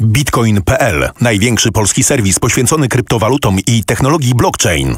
Bitcoin.pl, największy polski serwis poświęcony kryptowalutom i technologii blockchain.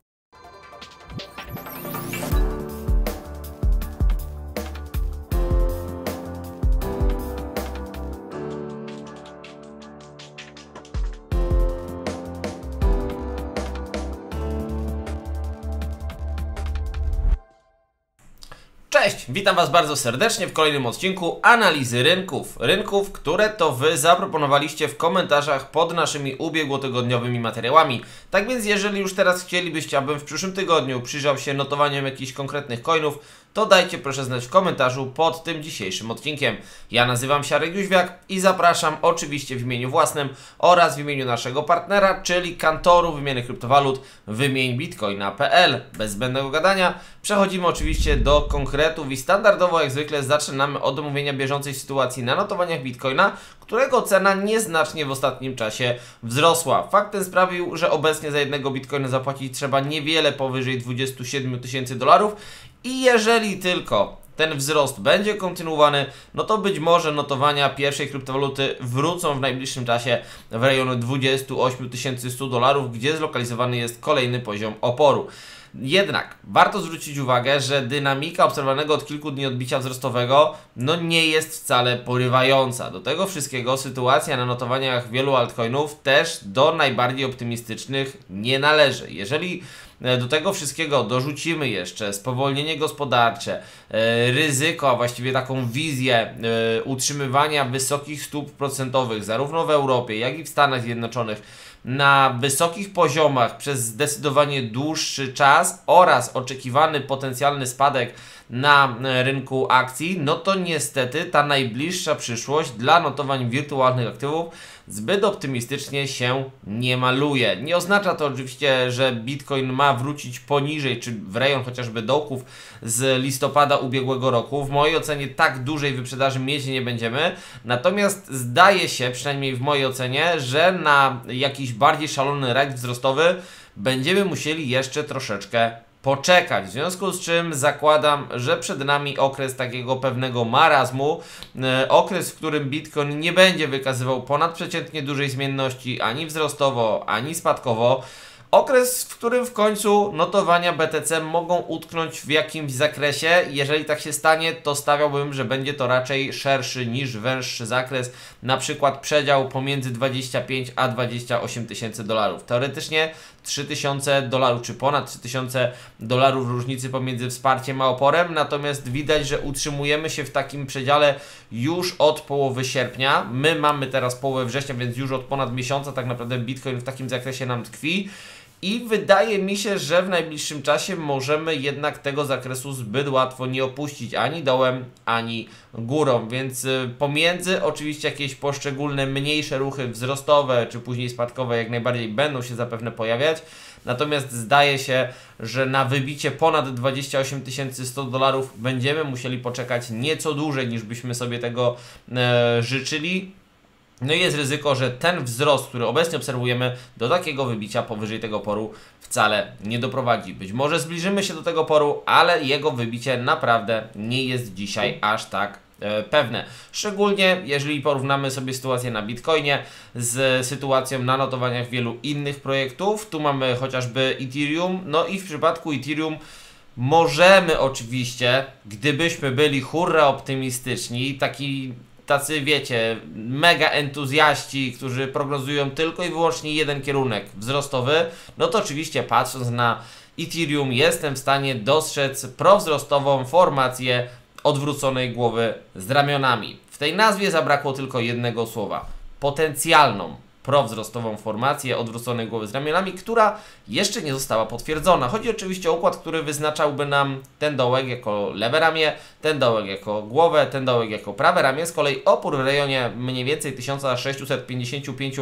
Cześć, witam Was bardzo serdecznie w kolejnym odcinku analizy rynków. Rynków, które to Wy zaproponowaliście w komentarzach pod naszymi ubiegłotygodniowymi materiałami. Tak więc jeżeli już teraz chcielibyście, abym w przyszłym tygodniu przyjrzał się notowaniom jakichś konkretnych coinów, to dajcie proszę znać w komentarzu pod tym dzisiejszym odcinkiem. Ja nazywam się Arek Jóźwiak i zapraszam oczywiście w imieniu własnym oraz w imieniu naszego partnera, czyli kantoru wymiany kryptowalut wymień bitcoina.pl. Bez zbędnego gadania przechodzimy oczywiście do konkretów i standardowo jak zwykle zaczynamy od omówienia bieżącej sytuacji na notowaniach bitcoina, którego cena nieznacznie w ostatnim czasie wzrosła. Fakt ten sprawił, że obecnie za jednego bitcoina zapłacić trzeba niewiele powyżej 27 tysięcy dolarów i jeżeli tylko ten wzrost będzie kontynuowany, no to być może notowania pierwszej kryptowaluty wrócą w najbliższym czasie w rejony 28 100 dolarów, gdzie zlokalizowany jest kolejny poziom oporu. Jednak warto zwrócić uwagę, że dynamika obserwowanego od kilku dni odbicia wzrostowego no nie jest wcale porywająca. Do tego wszystkiego sytuacja na notowaniach wielu altcoinów też do najbardziej optymistycznych nie należy. Jeżeli do tego wszystkiego dorzucimy jeszcze spowolnienie gospodarcze, e, ryzyko, a właściwie taką wizję e, utrzymywania wysokich stóp procentowych zarówno w Europie, jak i w Stanach Zjednoczonych na wysokich poziomach przez zdecydowanie dłuższy czas oraz oczekiwany potencjalny spadek na e, rynku akcji, no to niestety ta najbliższa przyszłość dla notowań wirtualnych aktywów zbyt optymistycznie się nie maluje. Nie oznacza to oczywiście, że Bitcoin ma wrócić poniżej, czy w rejon chociażby dołków z listopada ubiegłego roku. W mojej ocenie tak dużej wyprzedaży mieć nie będziemy. Natomiast zdaje się, przynajmniej w mojej ocenie, że na jakiś bardziej szalony rajd wzrostowy będziemy musieli jeszcze troszeczkę poczekać. W związku z czym zakładam, że przed nami okres takiego pewnego marazmu, e, okres, w którym Bitcoin nie będzie wykazywał ponadprzeciętnie dużej zmienności ani wzrostowo, ani spadkowo. Okres, w którym w końcu notowania BTC mogą utknąć w jakimś zakresie. Jeżeli tak się stanie, to stawiałbym, że będzie to raczej szerszy niż węższy zakres, na przykład przedział pomiędzy 25 a 28 tysięcy dolarów. Teoretycznie 3000 dolarów, czy ponad 3000 dolarów różnicy pomiędzy wsparciem a oporem, natomiast widać, że utrzymujemy się w takim przedziale już od połowy sierpnia. My mamy teraz połowę września, więc już od ponad miesiąca tak naprawdę Bitcoin w takim zakresie nam tkwi. I wydaje mi się, że w najbliższym czasie możemy jednak tego zakresu zbyt łatwo nie opuścić ani dołem, ani górą. Więc y, pomiędzy oczywiście jakieś poszczególne mniejsze ruchy wzrostowe czy później spadkowe jak najbardziej będą się zapewne pojawiać. Natomiast zdaje się, że na wybicie ponad 28 100 dolarów będziemy musieli poczekać nieco dłużej niż byśmy sobie tego e, życzyli. No i jest ryzyko, że ten wzrost, który obecnie obserwujemy, do takiego wybicia powyżej tego poru wcale nie doprowadzi. Być może zbliżymy się do tego poru, ale jego wybicie naprawdę nie jest dzisiaj aż tak e, pewne. Szczególnie jeżeli porównamy sobie sytuację na Bitcoinie z sytuacją na notowaniach wielu innych projektów. Tu mamy chociażby Ethereum, no i w przypadku Ethereum możemy oczywiście, gdybyśmy byli hurra optymistyczni, taki tacy wiecie, mega entuzjaści, którzy prognozują tylko i wyłącznie jeden kierunek wzrostowy, no to oczywiście patrząc na Ethereum jestem w stanie dostrzec prowzrostową formację odwróconej głowy z ramionami. W tej nazwie zabrakło tylko jednego słowa. Potencjalną prowzrostową formację odwróconej głowy z ramionami, która jeszcze nie została potwierdzona. Chodzi oczywiście o układ, który wyznaczałby nam ten dołek jako lewe ramię, ten dołek jako głowę, ten dołek jako prawe ramię. Z kolei opór w rejonie mniej więcej 1655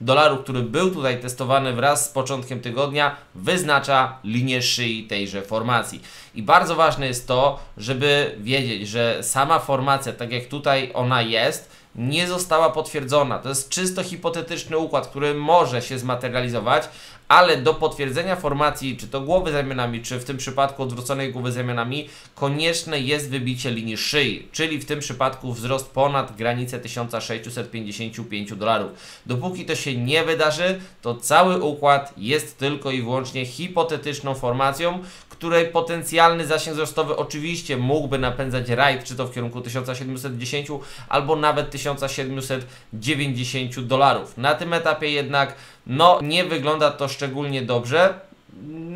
dolarów, który był tutaj testowany wraz z początkiem tygodnia, wyznacza linię szyi tejże formacji. I bardzo ważne jest to, żeby wiedzieć, że sama formacja, tak jak tutaj ona jest, nie została potwierdzona. To jest czysto hipotetyczny układ, który może się zmaterializować, ale do potwierdzenia formacji, czy to głowy z ramionami, czy w tym przypadku odwróconej głowy z ramionami, konieczne jest wybicie linii szyi, czyli w tym przypadku wzrost ponad granicę 1655 dolarów. Dopóki to się nie wydarzy, to cały układ jest tylko i wyłącznie hipotetyczną formacją, której potencjalny zasięg wzrostowy oczywiście mógłby napędzać rajd, czy to w kierunku 1710 albo nawet 1790 dolarów. Na tym etapie jednak no nie wygląda to szczególnie dobrze.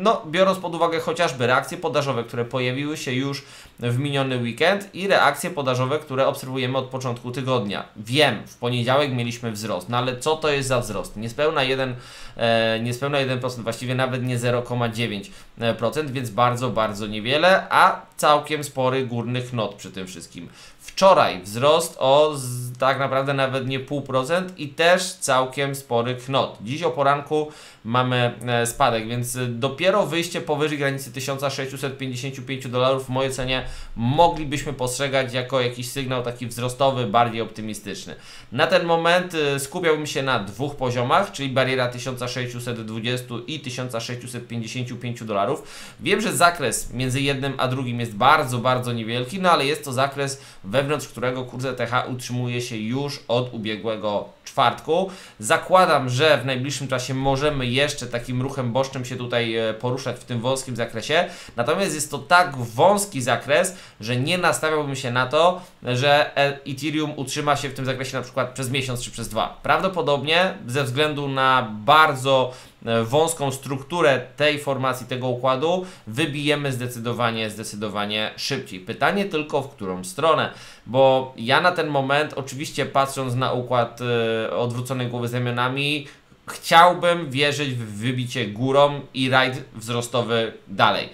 No, biorąc pod uwagę chociażby reakcje podażowe, które pojawiły się już w miniony weekend i reakcje podażowe, które obserwujemy od początku tygodnia. Wiem, w poniedziałek mieliśmy wzrost, no ale co to jest za wzrost? Niespełna 1, e, niespełna 1%, właściwie nawet nie 0,9%, więc bardzo, bardzo niewiele, a całkiem spory górnych not przy tym wszystkim. Wczoraj wzrost o z, tak naprawdę nawet nie 0,5% i też całkiem spory knot. Dziś o poranku mamy e, spadek, więc dopiero wyjście powyżej granicy 1655 dolarów w mojej cenie moglibyśmy postrzegać jako jakiś sygnał taki wzrostowy, bardziej optymistyczny. Na ten moment e, skupiałbym się na dwóch poziomach, czyli bariera 1620 i 1655 dolarów. Wiem, że zakres między jednym a drugim jest bardzo, bardzo niewielki, no ale jest to zakres wewnątrz którego kurs ETH utrzymuje się już od ubiegłego czwartku. Zakładam, że w najbliższym czasie możemy jeszcze takim ruchem bocznym się tutaj e, poruszać w tym wąskim zakresie. Natomiast jest to tak wąski zakres, że nie nastawiałbym się na to, że e- Ethereum utrzyma się w tym zakresie na przykład przez miesiąc czy przez dwa. Prawdopodobnie ze względu na bardzo wąską strukturę tej formacji, tego układu, wybijemy zdecydowanie, zdecydowanie szybciej. Pytanie tylko w którą stronę, bo ja na ten moment, oczywiście patrząc na układ e, odwróconej głowy z ramionami, chciałbym wierzyć w wybicie górą i rajd wzrostowy dalej.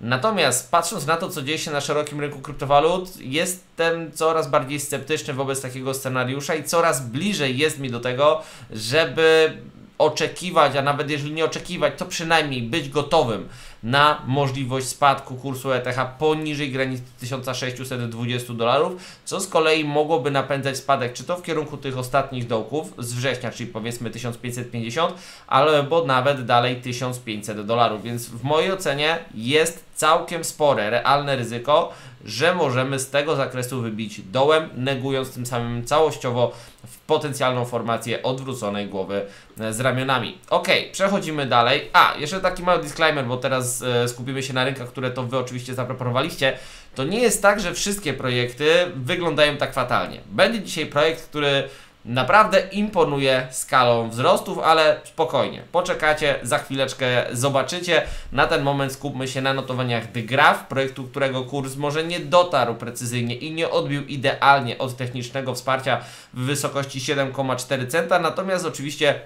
Natomiast patrząc na to, co dzieje się na szerokim rynku kryptowalut, jestem coraz bardziej sceptyczny wobec takiego scenariusza i coraz bliżej jest mi do tego, żeby oczekiwać, a nawet jeżeli nie oczekiwać, to przynajmniej być gotowym na możliwość spadku kursu ETH poniżej granicy 1620 dolarów, co z kolei mogłoby napędzać spadek, czy to w kierunku tych ostatnich dołków z września, czyli powiedzmy 1550, albo nawet dalej 1500 dolarów, więc w mojej ocenie jest całkiem spore, realne ryzyko, że możemy z tego zakresu wybić dołem, negując tym samym całościowo w potencjalną formację odwróconej głowy e, z ramionami. Ok, przechodzimy dalej. A, jeszcze taki mały disclaimer, bo teraz e, skupimy się na rynkach, które to Wy oczywiście zaproponowaliście. To nie jest tak, że wszystkie projekty wyglądają tak fatalnie. Będzie dzisiaj projekt, który naprawdę imponuje skalą wzrostów, ale spokojnie, poczekacie, za chwileczkę zobaczycie. Na ten moment skupmy się na notowaniach The Graph, projektu, którego kurs może nie dotarł precyzyjnie i nie odbił idealnie od technicznego wsparcia w wysokości 7,4 centa, natomiast oczywiście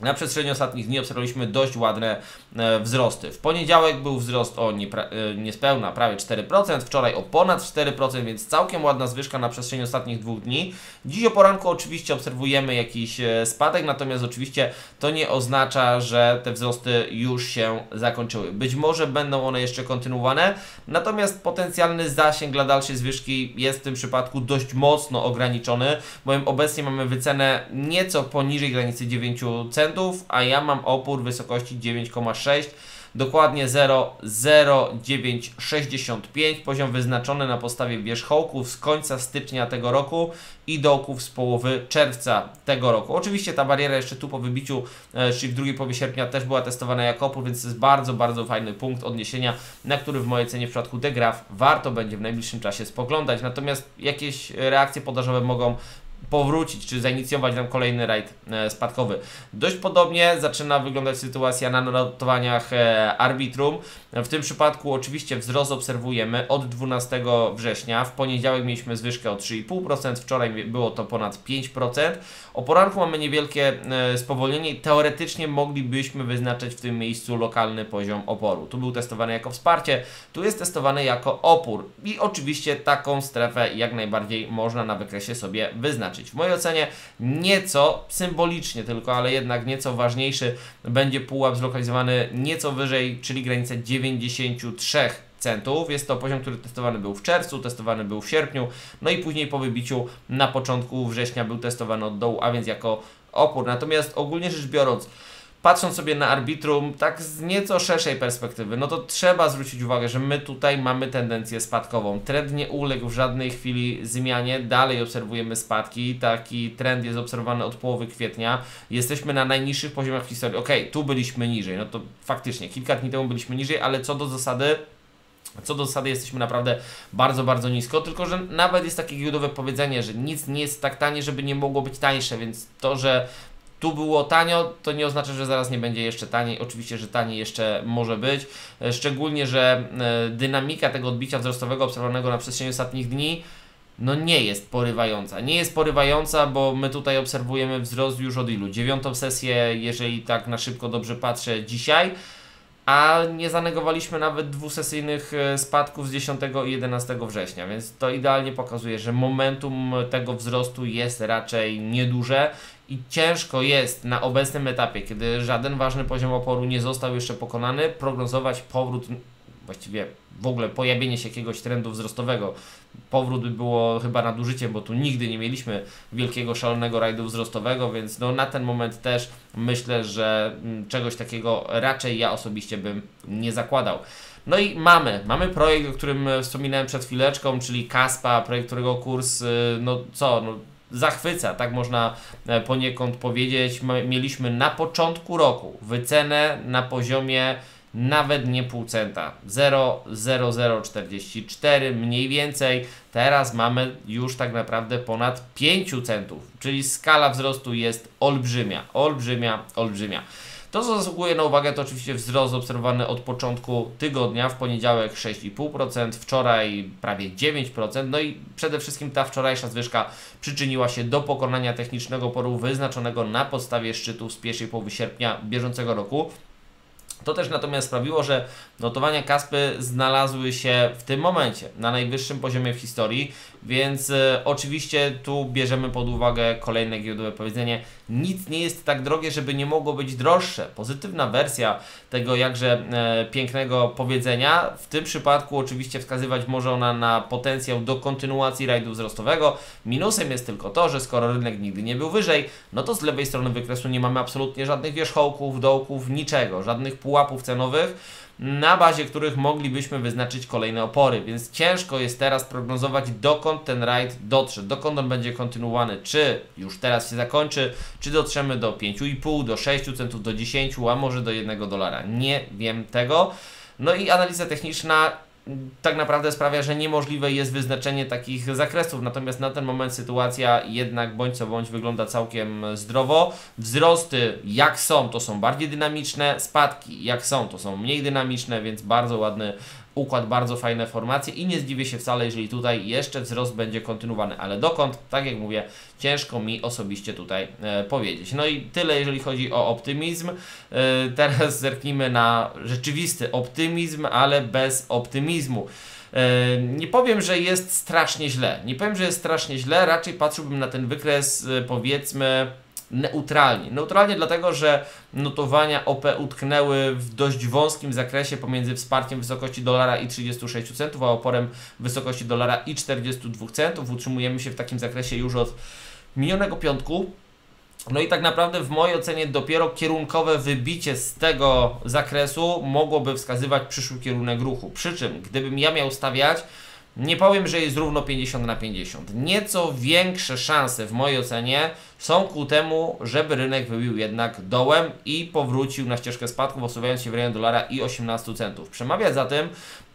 na przestrzeni ostatnich dni obserwowaliśmy dość ładne e, wzrosty. W poniedziałek był wzrost o niepra- e, niespełna prawie 4%, wczoraj o ponad 4%, więc całkiem ładna zwyżka na przestrzeni ostatnich dwóch dni. Dziś o poranku oczywiście obserwujemy jakiś e, spadek, natomiast oczywiście to nie oznacza, że te wzrosty już się zakończyły. Być może będą one jeszcze kontynuowane, natomiast potencjalny zasięg dla dalszej zwyżki jest w tym przypadku dość mocno ograniczony, bowiem obecnie mamy wycenę nieco poniżej granicy 9 centów a ja mam opór wysokości 9,6 dokładnie 0,0965, poziom wyznaczony na podstawie wierzchołków z końca stycznia tego roku i dołków z połowy czerwca tego roku. Oczywiście ta bariera jeszcze tu po wybiciu, e, czyli w drugiej połowie sierpnia też była testowana jako opór, więc to jest bardzo, bardzo fajny punkt odniesienia, na który w mojej cenie w przypadku Degraf warto będzie w najbliższym czasie spoglądać. Natomiast jakieś reakcje podażowe mogą powrócić, czy zainicjować nam kolejny rajd e, spadkowy. Dość podobnie zaczyna wyglądać sytuacja na notowaniach e, Arbitrum. W tym przypadku oczywiście wzrost obserwujemy od 12 września. W poniedziałek mieliśmy zwyżkę o 3,5%, wczoraj było to ponad 5%. O poranku mamy niewielkie e, spowolnienie teoretycznie moglibyśmy wyznaczyć w tym miejscu lokalny poziom oporu. Tu był testowany jako wsparcie, tu jest testowany jako opór i oczywiście taką strefę jak najbardziej można na wykresie sobie wyznaczyć. W mojej ocenie nieco symbolicznie tylko, ale jednak nieco ważniejszy będzie pułap zlokalizowany nieco wyżej, czyli granicę 93 centów. Jest to poziom, który testowany był w czerwcu, testowany był w sierpniu, no i później po wybiciu na początku września był testowany od dołu, a więc jako opór. Natomiast ogólnie rzecz biorąc, patrząc sobie na arbitrum tak z nieco szerszej perspektywy, no to trzeba zwrócić uwagę, że my tutaj mamy tendencję spadkową. Trend nie uległ w żadnej chwili zmianie, dalej obserwujemy spadki. Taki trend jest obserwowany od połowy kwietnia. Jesteśmy na najniższych poziomach w historii. Ok, tu byliśmy niżej, no to faktycznie kilka dni temu byliśmy niżej, ale co do zasady co do zasady jesteśmy naprawdę bardzo, bardzo nisko, tylko że nawet jest takie giełdowe powiedzenie, że nic nie jest tak tanie, żeby nie mogło być tańsze, więc to, że tu było tanio, to nie oznacza, że zaraz nie będzie jeszcze taniej. Oczywiście, że taniej jeszcze może być. E, szczególnie, że e, dynamika tego odbicia wzrostowego obserwowanego na przestrzeni ostatnich dni no nie jest porywająca. Nie jest porywająca, bo my tutaj obserwujemy wzrost już od ilu? Dziewiątą sesję, jeżeli tak na szybko dobrze patrzę, dzisiaj a nie zanegowaliśmy nawet dwusesyjnych e, spadków z 10 i 11 września, więc to idealnie pokazuje, że momentum tego wzrostu jest raczej nieduże i ciężko jest na obecnym etapie, kiedy żaden ważny poziom oporu nie został jeszcze pokonany, prognozować powrót, właściwie w ogóle pojawienie się jakiegoś trendu wzrostowego. Powrót by było chyba nadużyciem, bo tu nigdy nie mieliśmy wielkiego, szalonego rajdu wzrostowego, więc no na ten moment też myślę, że mm, czegoś takiego raczej ja osobiście bym nie zakładał. No i mamy, mamy projekt, o którym wspominałem przed chwileczką, czyli Kaspa, projekt, którego kurs, y, no co, no zachwyca, tak można e, poniekąd powiedzieć. Mieliśmy na początku roku wycenę na poziomie nawet nie pół centa 0,0044 mniej więcej. Teraz mamy już tak naprawdę ponad 5 centów, czyli skala wzrostu jest olbrzymia, olbrzymia, olbrzymia. To, co zasługuje na uwagę, to oczywiście wzrost obserwowany od początku tygodnia. W poniedziałek 6,5%, wczoraj prawie 9%. No i przede wszystkim ta wczorajsza zwyżka przyczyniła się do pokonania technicznego poru wyznaczonego na podstawie szczytu z pierwszej połowy sierpnia bieżącego roku. To też natomiast sprawiło, że notowania Kaspy znalazły się w tym momencie na najwyższym poziomie w historii, więc e, oczywiście tu bierzemy pod uwagę kolejne giełdowe powiedzenie: nic nie jest tak drogie, żeby nie mogło być droższe. Pozytywna wersja tego jakże e, pięknego powiedzenia. W tym przypadku oczywiście wskazywać może ona na potencjał do kontynuacji rajdu wzrostowego. Minusem jest tylko to, że skoro rynek nigdy nie był wyżej, no to z lewej strony wykresu nie mamy absolutnie żadnych wierzchołków, dołków, niczego, żadnych pułapów cenowych na bazie których moglibyśmy wyznaczyć kolejne opory, więc ciężko jest teraz prognozować dokąd ten rajd dotrze, dokąd on będzie kontynuowany, czy już teraz się zakończy, czy dotrzemy do 5,5, do 6 centów, do 10, a może do 1 dolara. Nie wiem tego. No i analiza techniczna tak naprawdę sprawia, że niemożliwe jest wyznaczenie takich zakresów. Natomiast na ten moment sytuacja jednak bądź co bądź wygląda całkiem zdrowo. Wzrosty jak są, to są bardziej dynamiczne, spadki jak są, to są mniej dynamiczne, więc bardzo ładny układ, bardzo fajne formacje i nie zdziwię się wcale, jeżeli tutaj jeszcze wzrost będzie kontynuowany, ale dokąd, tak jak mówię, ciężko mi osobiście tutaj e, powiedzieć. No i tyle, jeżeli chodzi o optymizm. E, teraz zerknijmy na rzeczywisty optymizm, ale bez optymizmu. E, nie powiem, że jest strasznie źle. Nie powiem, że jest strasznie źle, raczej patrzyłbym na ten wykres, e, powiedzmy, neutralnie. Neutralnie dlatego, że notowania OP utknęły w dość wąskim zakresie pomiędzy wsparciem wysokości dolara i 36 centów, a oporem wysokości dolara i 42 centów. Utrzymujemy się w takim zakresie już od minionego piątku. No i tak naprawdę w mojej ocenie dopiero kierunkowe wybicie z tego zakresu mogłoby wskazywać przyszły kierunek ruchu. Przy czym, gdybym ja miał stawiać, nie powiem, że jest równo 50 na 50. Nieco większe szanse w mojej ocenie są ku temu, żeby rynek wybił jednak dołem i powrócił na ścieżkę spadków, osuwając się w rejon dolara i 18 centów. Przemawia za tym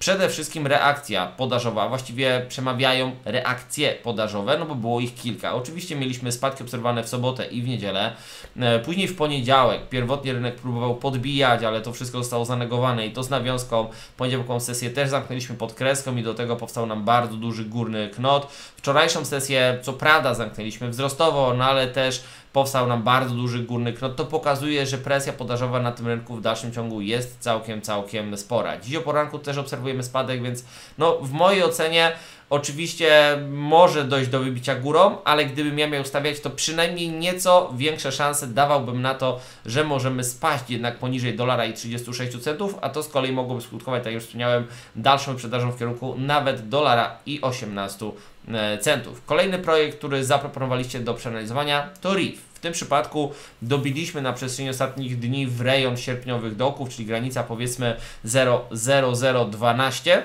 przede wszystkim reakcja podażowa, właściwie przemawiają reakcje podażowe, no bo było ich kilka. Oczywiście mieliśmy spadki obserwowane w sobotę i w niedzielę, e, później w poniedziałek pierwotnie rynek próbował podbijać, ale to wszystko zostało zanegowane i to z nawiązką poniedziałkową sesję też zamknęliśmy pod kreską i do tego powstał nam bardzo duży górny knot. Wczorajszą sesję co prawda zamknęliśmy wzrostowo, no ale też powstał nam bardzo duży górny knot, to pokazuje, że presja podażowa na tym rynku w dalszym ciągu jest całkiem, całkiem spora. Dziś o poranku też obserwujemy spadek, więc no w mojej ocenie Oczywiście może dojść do wybicia górą, ale gdybym ja miał stawiać, to przynajmniej nieco większe szanse dawałbym na to, że możemy spaść jednak poniżej dolara i 36 centów, a to z kolei mogłoby skutkować, tak jak już wspomniałem, dalszą sprzedażą w kierunku nawet dolara i 18 e, centów. Kolejny projekt, który zaproponowaliście do przeanalizowania to RIF. W tym przypadku dobiliśmy na przestrzeni ostatnich dni w rejon sierpniowych dołków, czyli granica powiedzmy 0,0012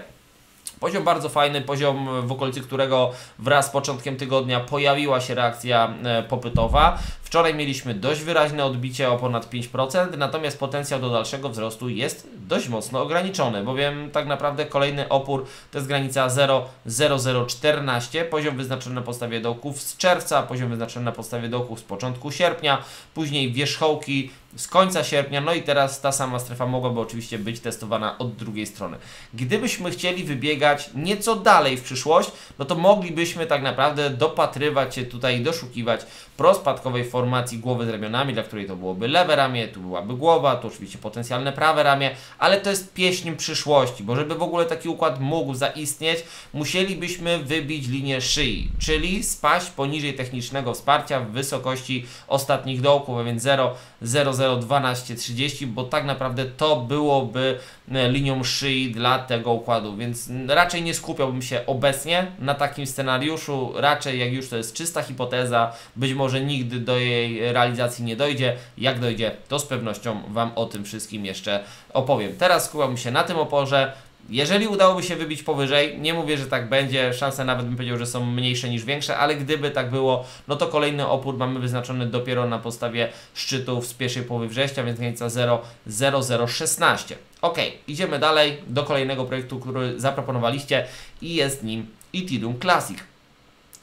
Poziom bardzo fajny, poziom w okolicy którego wraz z początkiem tygodnia pojawiła się reakcja e, popytowa. Wczoraj mieliśmy dość wyraźne odbicie o ponad 5%, natomiast potencjał do dalszego wzrostu jest dość mocno ograniczony, bowiem tak naprawdę kolejny opór to jest granica 0,0014, poziom wyznaczony na podstawie dołków z czerwca, poziom wyznaczony na podstawie dołków z początku sierpnia, później wierzchołki z końca sierpnia, no i teraz ta sama strefa mogłaby oczywiście być testowana od drugiej strony. Gdybyśmy chcieli wybiegać nieco dalej w przyszłość, no to moglibyśmy tak naprawdę dopatrywać się tutaj i doszukiwać prospadkowej formacji głowy z ramionami, dla której to byłoby lewe ramię, tu byłaby głowa, tu oczywiście potencjalne prawe ramię, ale to jest pieśń przyszłości, bo żeby w ogóle taki układ mógł zaistnieć, musielibyśmy wybić linię szyi, czyli spaść poniżej technicznego wsparcia w wysokości ostatnich dołków, a więc 0, 0, 0, 12, 30, bo tak naprawdę to byłoby e, linią szyi dla tego układu, więc raczej nie skupiałbym się obecnie na takim scenariuszu, raczej jak już to jest czysta hipoteza, być może może nigdy do jej realizacji nie dojdzie. Jak dojdzie, to z pewnością Wam o tym wszystkim jeszcze opowiem. Teraz skupiam się na tym oporze. Jeżeli udałoby się wybić powyżej, nie mówię, że tak będzie, szanse nawet bym powiedział, że są mniejsze niż większe, ale gdyby tak było, no to kolejny opór mamy wyznaczony dopiero na podstawie szczytów z pierwszej połowy września, więc granica 0,0016. Ok, idziemy dalej do kolejnego projektu, który zaproponowaliście i jest nim Ethereum Classic.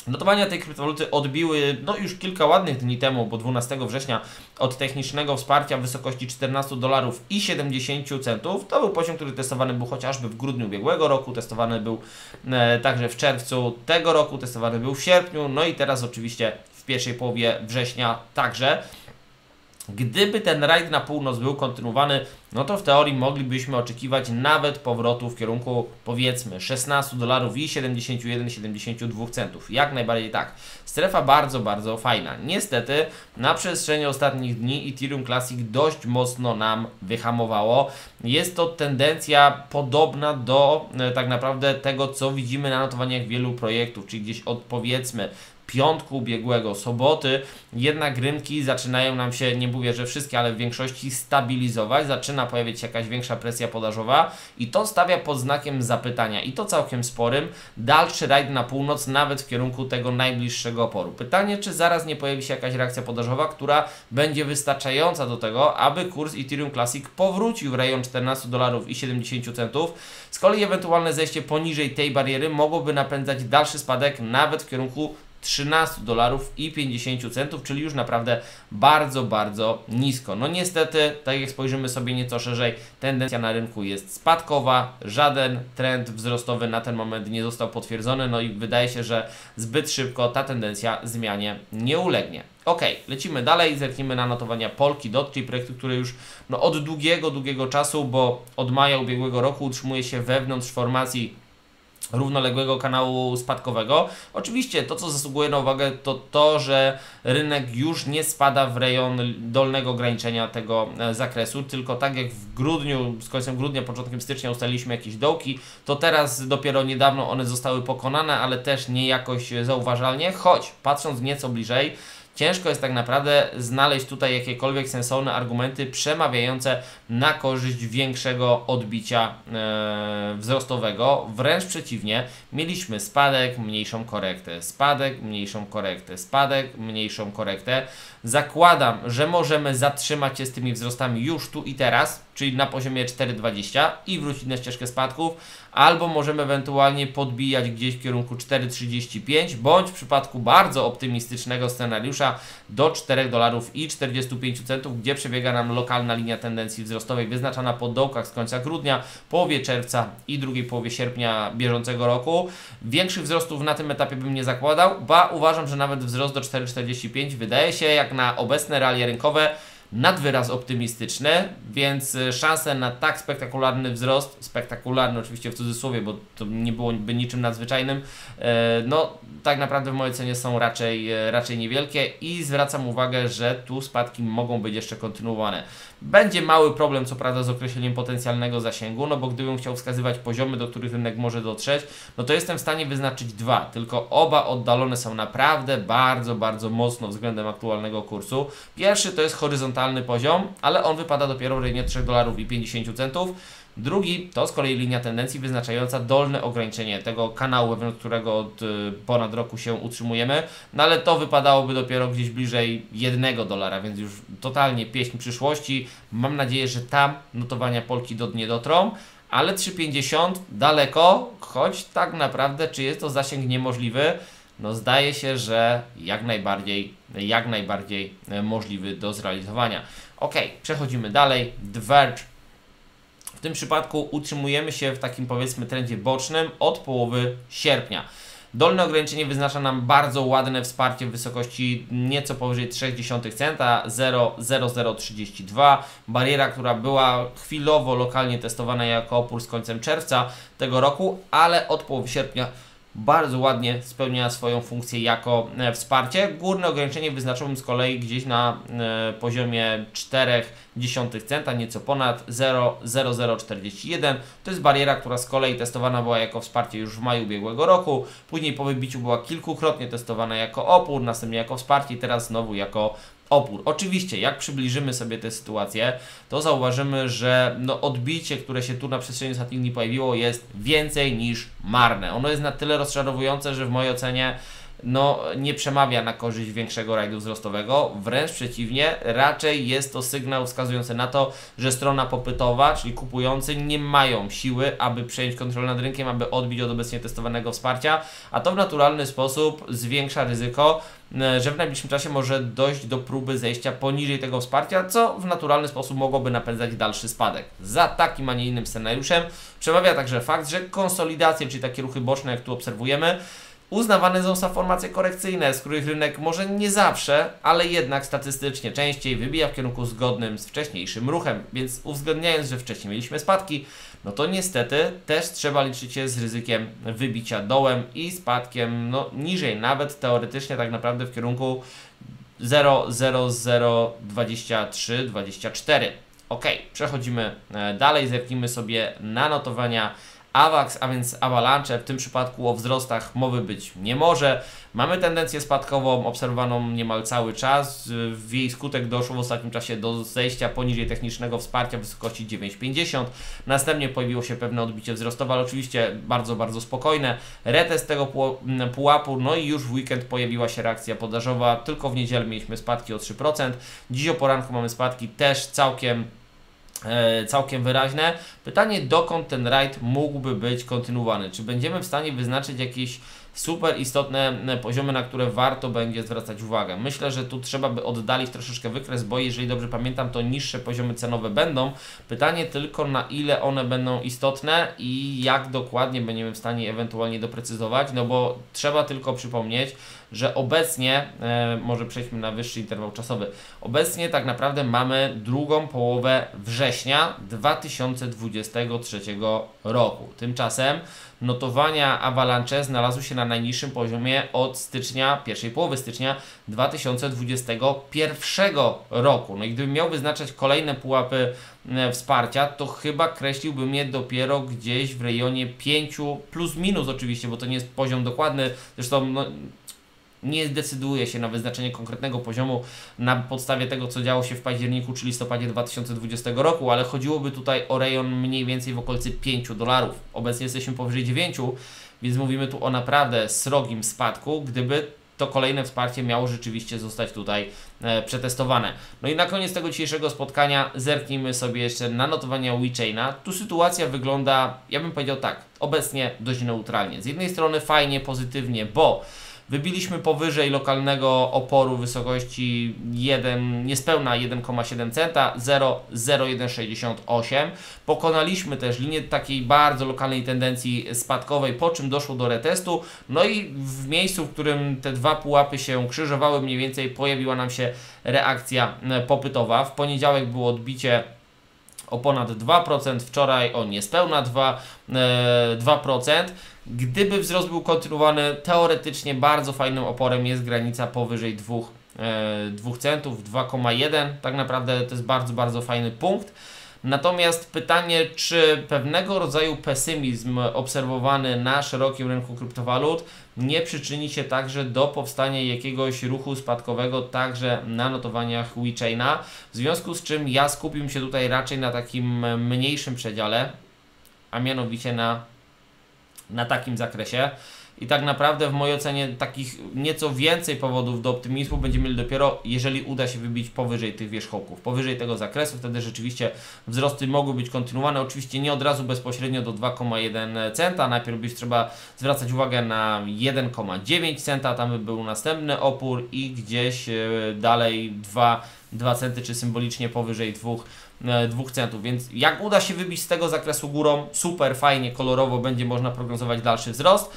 Notowania tej kryptowaluty odbiły no już kilka ładnych dni temu, bo 12 września od technicznego wsparcia w wysokości 14 dolarów i 70 centów. To był poziom, który testowany był chociażby w grudniu ubiegłego roku, testowany był e, także w czerwcu tego roku, testowany był w sierpniu, no i teraz oczywiście w pierwszej połowie września także. Gdyby ten rajd na północ był kontynuowany, no to w teorii moglibyśmy oczekiwać nawet powrotu w kierunku powiedzmy 16 dolarów i 71-72 centów. Jak najbardziej tak. Strefa bardzo, bardzo fajna. Niestety na przestrzeni ostatnich dni Ethereum Classic dość mocno nam wyhamowało. Jest to tendencja podobna do e, tak naprawdę tego, co widzimy na notowaniach wielu projektów, czyli gdzieś od powiedzmy piątku ubiegłego, soboty, jednak rynki zaczynają nam się, nie mówię, że wszystkie, ale w większości stabilizować, zaczyna pojawiać się jakaś większa presja podażowa i to stawia pod znakiem zapytania i to całkiem sporym, dalszy rajd na północ, nawet w kierunku tego najbliższego oporu. Pytanie, czy zaraz nie pojawi się jakaś reakcja podażowa, która będzie wystarczająca do tego, aby kurs Ethereum Classic powrócił w rejon 14 dolarów i 70 centów. Z kolei ewentualne zejście poniżej tej bariery mogłoby napędzać dalszy spadek nawet w kierunku 13 dolarów i 50 centów, czyli już naprawdę bardzo, bardzo nisko. No niestety, tak jak spojrzymy sobie nieco szerzej, tendencja na rynku jest spadkowa, żaden trend wzrostowy na ten moment nie został potwierdzony, no i wydaje się, że zbyt szybko ta tendencja zmianie nie ulegnie. Ok, lecimy dalej, zerknijmy na notowania Polki Dot, czyli projektu, który już no, od długiego, długiego czasu, bo od maja ubiegłego roku utrzymuje się wewnątrz formacji równoległego kanału spadkowego. Oczywiście to, co zasługuje na uwagę, to to, że rynek już nie spada w rejon dolnego ograniczenia tego e, zakresu, tylko tak jak w grudniu, z końcem grudnia, początkiem stycznia ustaliliśmy jakieś dołki, to teraz dopiero niedawno one zostały pokonane, ale też nie jakoś zauważalnie, choć patrząc nieco bliżej, Ciężko jest tak naprawdę znaleźć tutaj jakiekolwiek sensowne argumenty przemawiające na korzyść większego odbicia e, wzrostowego. Wręcz przeciwnie, mieliśmy spadek, mniejszą korektę, spadek, mniejszą korektę, spadek, mniejszą korektę. Zakładam, że możemy zatrzymać się z tymi wzrostami już tu i teraz czyli na poziomie 4,20 i wrócić na ścieżkę spadków, albo możemy ewentualnie podbijać gdzieś w kierunku 4,35, bądź w przypadku bardzo optymistycznego scenariusza do 4 dolarów i 45 centów, gdzie przebiega nam lokalna linia tendencji wzrostowej wyznaczana po dołkach z końca grudnia, połowie czerwca i drugiej połowie sierpnia bieżącego roku. Większych wzrostów na tym etapie bym nie zakładał, ba uważam, że nawet wzrost do 4,45 wydaje się jak na obecne realia rynkowe nad wyraz optymistyczny, więc e, szanse na tak spektakularny wzrost, spektakularny oczywiście w cudzysłowie, bo to nie byłoby niczym nadzwyczajnym, e, no tak naprawdę w mojej ocenie są raczej, e, raczej niewielkie i zwracam uwagę, że tu spadki mogą być jeszcze kontynuowane. Będzie mały problem, co prawda, z określeniem potencjalnego zasięgu, no bo gdybym chciał wskazywać poziomy, do których rynek może dotrzeć, no to jestem w stanie wyznaczyć dwa, tylko oba oddalone są naprawdę bardzo, bardzo mocno względem aktualnego kursu. Pierwszy to jest horyzontalny poziom, ale on wypada dopiero w rejonie 3 dolarów i 50 centów. Drugi to z kolei linia tendencji wyznaczająca dolne ograniczenie tego kanału, wewnątrz którego od y, ponad roku się utrzymujemy, no ale to wypadałoby dopiero gdzieś bliżej 1 dolara, więc już totalnie pieśń przyszłości. Mam nadzieję, że tam notowania Polki do nie dotrą, ale 3,50 daleko, choć tak naprawdę czy jest to zasięg niemożliwy? No zdaje się, że jak najbardziej, jak najbardziej e, możliwy do zrealizowania. Ok, przechodzimy dalej. W tym przypadku utrzymujemy się w takim powiedzmy trendzie bocznym od połowy sierpnia. Dolne ograniczenie wyznacza nam bardzo ładne wsparcie w wysokości nieco powyżej 0,3 centa 0,0032. Bariera, która była chwilowo lokalnie testowana jako opór z końcem czerwca tego roku, ale od połowy sierpnia bardzo ładnie spełniała swoją funkcję jako e, wsparcie. Górne ograniczenie wyznaczyłbym z kolei gdzieś na e, poziomie 0,4 centa, nieco ponad 0,0041. To jest bariera, która z kolei testowana była jako wsparcie już w maju ubiegłego roku. Później po wybiciu była kilkukrotnie testowana jako opór, następnie jako wsparcie i teraz znowu jako opór. Oczywiście, jak przybliżymy sobie tę sytuację, to zauważymy, że no, odbicie, które się tu na przestrzeni ostatnich dni pojawiło, jest więcej niż marne. Ono jest na tyle rozczarowujące, że w mojej ocenie no, nie przemawia na korzyść większego rajdu wzrostowego, wręcz przeciwnie, raczej jest to sygnał wskazujący na to, że strona popytowa, czyli kupujący, nie mają siły, aby przejąć kontrolę nad rynkiem, aby odbić od obecnie testowanego wsparcia, a to w naturalny sposób zwiększa ryzyko, e, że w najbliższym czasie może dojść do próby zejścia poniżej tego wsparcia, co w naturalny sposób mogłoby napędzać dalszy spadek. Za takim, a nie innym scenariuszem przemawia także fakt, że konsolidacje, czyli takie ruchy boczne, jak tu obserwujemy, uznawane są formacje korekcyjne, z których rynek może nie zawsze, ale jednak statystycznie częściej wybija w kierunku zgodnym z wcześniejszym ruchem. Więc uwzględniając, że wcześniej mieliśmy spadki, no to niestety też trzeba liczyć się z ryzykiem wybicia dołem i spadkiem no, niżej, nawet teoretycznie tak naprawdę w kierunku 0,0023-24. Ok, przechodzimy e, dalej, zerknijmy sobie na notowania AWAX, a więc Avalanche, w tym przypadku o wzrostach mowy być nie może. Mamy tendencję spadkową obserwowaną niemal cały czas. W jej skutek doszło w ostatnim czasie do zejścia poniżej technicznego wsparcia w wysokości 9,50. Następnie pojawiło się pewne odbicie wzrostowe, ale oczywiście bardzo, bardzo spokojne. Retest tego pułapu, no i już w weekend pojawiła się reakcja podażowa. Tylko w niedzielę mieliśmy spadki o 3%. Dziś o poranku mamy spadki też całkiem całkiem wyraźne. Pytanie, dokąd ten rajd mógłby być kontynuowany? Czy będziemy w stanie wyznaczyć jakieś super istotne e, poziomy, na które warto będzie zwracać uwagę. Myślę, że tu trzeba by oddalić troszeczkę wykres, bo jeżeli dobrze pamiętam, to niższe poziomy cenowe będą. Pytanie tylko, na ile one będą istotne i jak dokładnie będziemy w stanie ewentualnie doprecyzować, no bo trzeba tylko przypomnieć, że obecnie, e, może przejdźmy na wyższy interwał czasowy, obecnie tak naprawdę mamy drugą połowę września 2023 roku. Tymczasem notowania Avalanche znalazły się na najniższym poziomie od stycznia, pierwszej połowy stycznia 2021 roku. No i gdybym miał wyznaczać kolejne pułapy e, wsparcia, to chyba kreśliłbym je dopiero gdzieś w rejonie 5 plus minus oczywiście, bo to nie jest poziom dokładny. Zresztą no, nie decyduje się na wyznaczenie konkretnego poziomu na podstawie tego, co działo się w październiku czy listopadzie 2020 roku, ale chodziłoby tutaj o rejon mniej więcej w okolicy 5 dolarów. Obecnie jesteśmy powyżej 9, więc mówimy tu o naprawdę srogim spadku. Gdyby to kolejne wsparcie miało rzeczywiście zostać tutaj e, przetestowane. No i na koniec tego dzisiejszego spotkania zerknijmy sobie jeszcze na notowania WeChaina. Tu sytuacja wygląda, ja bym powiedział tak, obecnie dość neutralnie. Z jednej strony fajnie, pozytywnie, bo Wybiliśmy powyżej lokalnego oporu wysokości 1, niespełna 1,7 centa, 0,0168. Pokonaliśmy też linię takiej bardzo lokalnej tendencji spadkowej, po czym doszło do retestu. No i w miejscu, w którym te dwa pułapy się krzyżowały, mniej więcej pojawiła nam się reakcja popytowa. W poniedziałek było odbicie o ponad 2%, wczoraj o niespełna 2%. 2%. E, Gdyby wzrost był kontynuowany, teoretycznie bardzo fajnym oporem jest granica powyżej 2, 2 e, centów, 2,1. Tak naprawdę to jest bardzo, bardzo fajny punkt. Natomiast pytanie, czy pewnego rodzaju pesymizm obserwowany na szerokim rynku kryptowalut nie przyczyni się także do powstania jakiegoś ruchu spadkowego także na notowaniach WeChaina, w związku z czym ja skupiłem się tutaj raczej na takim mniejszym przedziale, a mianowicie na, na takim zakresie. I tak naprawdę w mojej ocenie takich nieco więcej powodów do optymizmu będziemy mieli dopiero, jeżeli uda się wybić powyżej tych wierzchołków, powyżej tego zakresu, wtedy rzeczywiście wzrosty mogły być kontynuowane. Oczywiście nie od razu bezpośrednio do 2,1 centa, najpierw byś trzeba zwracać uwagę na 1,9 centa, tam by był następny opór i gdzieś e, dalej 2, 2 centy, czy symbolicznie powyżej 2 2 e, centów, więc jak uda się wybić z tego zakresu górą, super, fajnie, kolorowo, będzie można prognozować dalszy wzrost.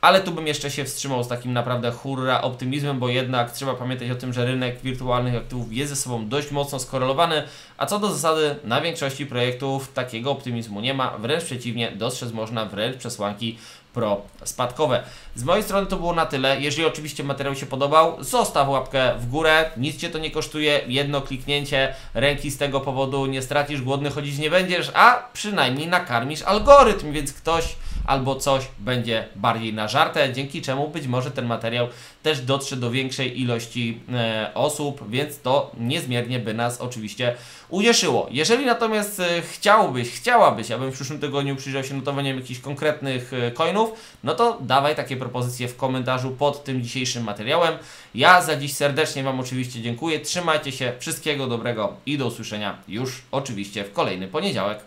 Ale tu bym jeszcze się wstrzymał z takim naprawdę hurra optymizmem, bo jednak trzeba pamiętać o tym, że rynek wirtualnych aktywów jest ze sobą dość mocno skorelowany, a co do zasady na większości projektów takiego optymizmu nie ma, wręcz przeciwnie, dostrzec można wręcz przesłanki pro spadkowe. Z mojej strony to było na tyle. Jeżeli oczywiście materiał się podobał, zostaw łapkę w górę. Nic Cię to nie kosztuje. Jedno kliknięcie ręki z tego powodu nie stracisz, głodny chodzić nie będziesz, a przynajmniej nakarmisz algorytm, więc ktoś albo coś będzie bardziej na żartę, dzięki czemu być może ten materiał też dotrze do większej ilości e, osób, więc to niezmiernie by nas oczywiście ucieszyło. Jeżeli natomiast e, chciałbyś, chciałabyś, abym w przyszłym tygodniu przyjrzał się notowaniom jakichś konkretnych e, coinów, no to dawaj takie propozycje w komentarzu pod tym dzisiejszym materiałem. Ja za dziś serdecznie Wam oczywiście dziękuję, trzymajcie się, wszystkiego dobrego i do usłyszenia już oczywiście w kolejny poniedziałek.